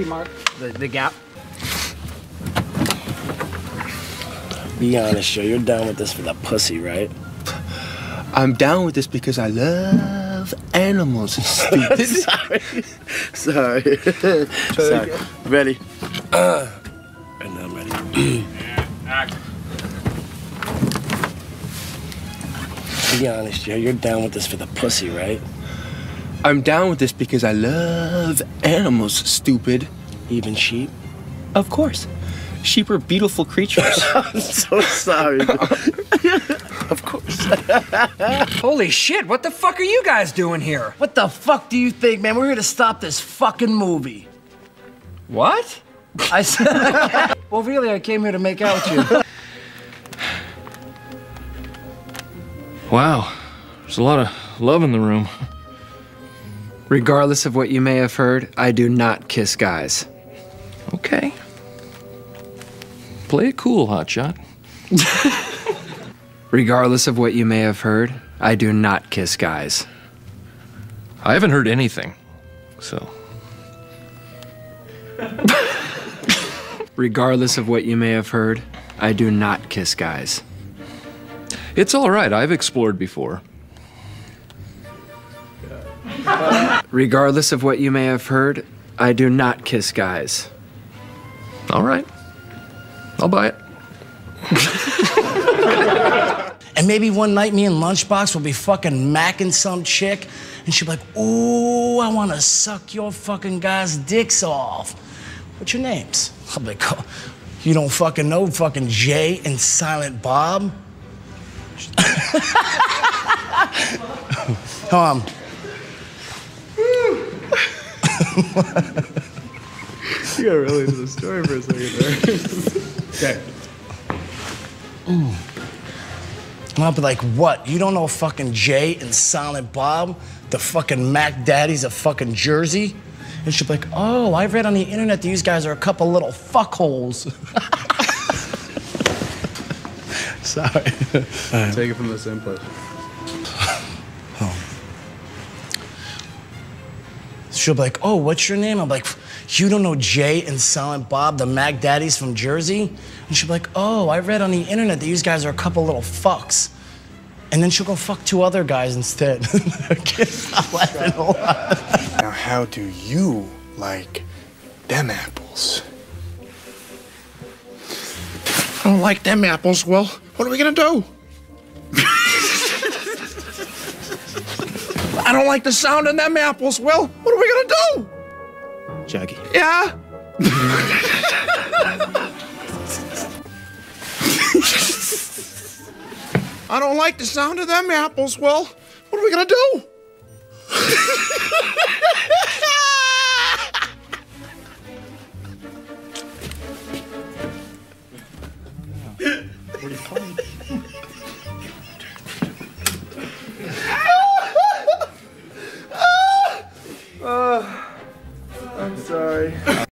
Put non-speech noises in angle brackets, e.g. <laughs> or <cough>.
Mark. The, the gap. Be honest, Joe. You're down with this for the pussy, right? I'm down with this because I love animals. <laughs> Stupid. Sorry. Sorry. Sorry. Ready? Uh, <clears throat> and I'm ready. Be honest, Joe. You're down with this for the pussy, right? I'm down with this because I love animals. Stupid. Even sheep? Of course. Sheep are beautiful creatures. <laughs> I'm so sorry. <laughs> of course. Holy shit, what the fuck are you guys doing here? What the fuck do you think, man? We're here to stop this fucking movie. What? I said, <laughs> well, really, I came here to make out with you. Wow. There's a lot of love in the room. Regardless of what you may have heard, I do not kiss guys. Okay. Play it cool, hotshot. <laughs> Regardless of what you may have heard, I do not kiss guys. I haven't heard anything, so. Regardless of what you may have heard, I do not kiss guys. It's all right. I've explored before. Regardless of what you may have heard, I do not kiss guys. All right. I'll buy it. and maybe one night me and Lunchbox will be fucking macking some chick, and she'll be like, ooh, I wanna suck your fucking guys' dicks off. What's your names? I'll be like, oh, you don't fucking know fucking Jay and Silent Bob? Tom. <laughs> Um, <laughs> you got really into the story for a second there. <laughs> okay. Ooh. And I'll be like, what? You don't know fucking Jay and Silent Bob? The fucking Mac Daddies of fucking Jersey? And she'll be like, oh, I read on the internet these guys are a couple little fuckholes. <laughs> Sorry. Take it from the same place. She'll be like, oh, what's your name? I'm like, you don't know Jay and Silent Bob, the Mac Daddies from Jersey? And she'll be like, oh, I read on the internet that these guys are a couple little fucks. And then she'll go fuck two other guys instead. <laughs> Stop laughing a lot. Now, how do you like them apples? I don't like them apples. Well, what are we gonna do? <laughs> I don't like the sound of them apples, Will. What are we gonna do? Jackie. Yeah? I don't like the sound of them apples, Will. What are we gonna do? what are you? Sorry.